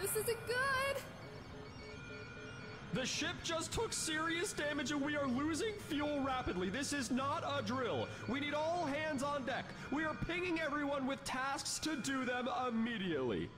This isn't good. The ship just took serious damage and we are losing fuel rapidly. This is not a drill. We need all hands on deck. We are pinging everyone with tasks to do them immediately.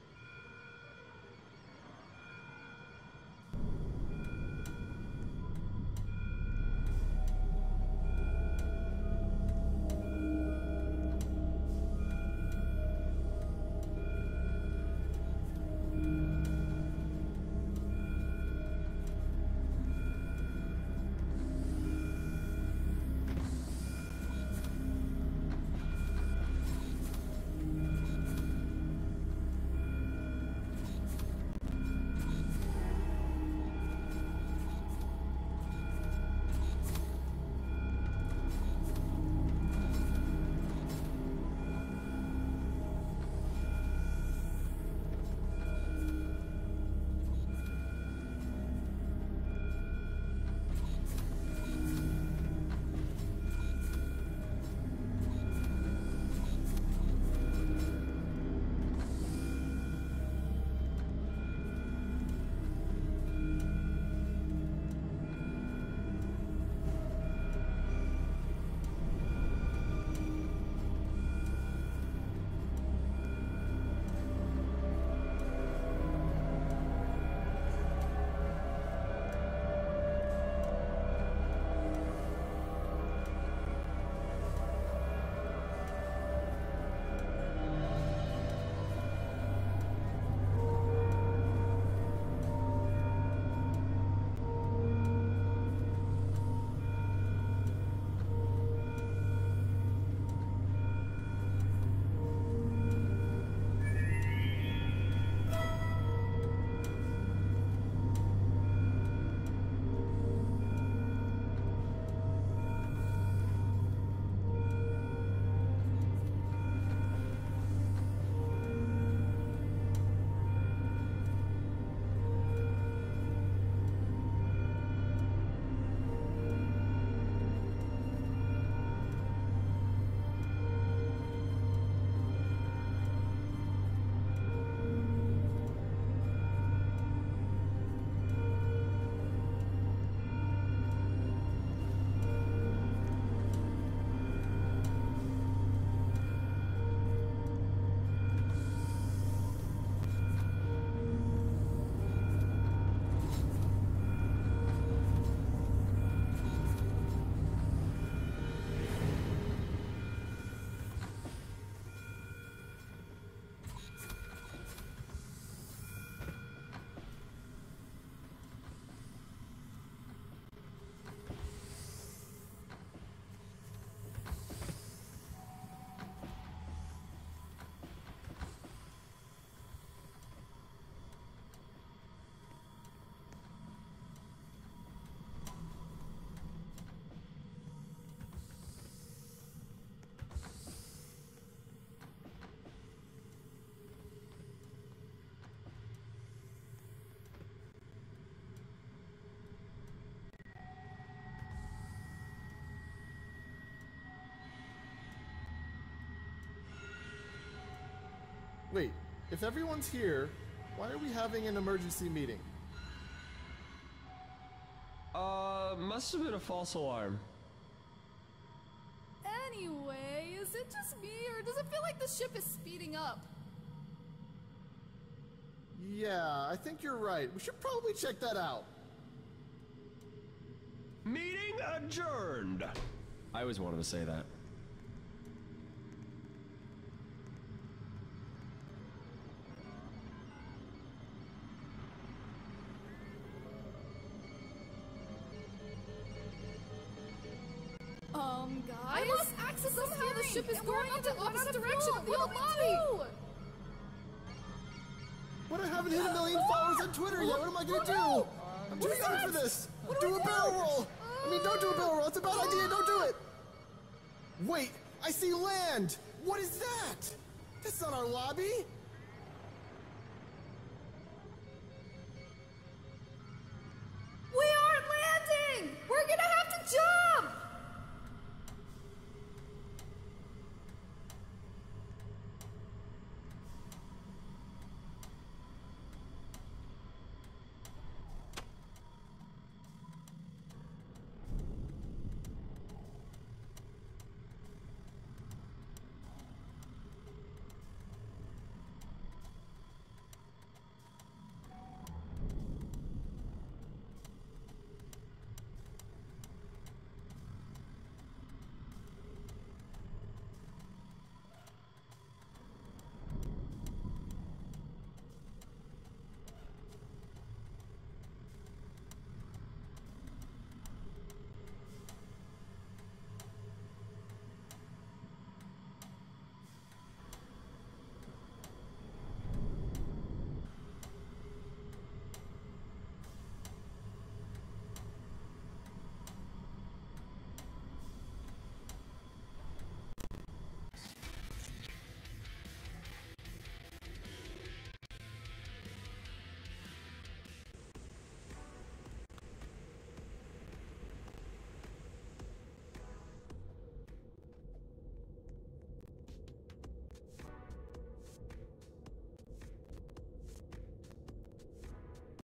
Wait, if everyone's here, why are we having an emergency meeting? Uh, must have been a false alarm. Anyway, is it just me, or does it feel like the ship is speeding up? Yeah, I think you're right. We should probably check that out. Meeting adjourned. I always wanted to say that. Ship is going in the opposite direction of the lobby! But I haven't hit a million followers on Twitter yet. What am I gonna do? Oh, I'm too young for this. Do a barrel roll. I mean, don't do a barrel roll. It's a bad idea. Don't do it. Wait, I see land. What is that? That's not our lobby.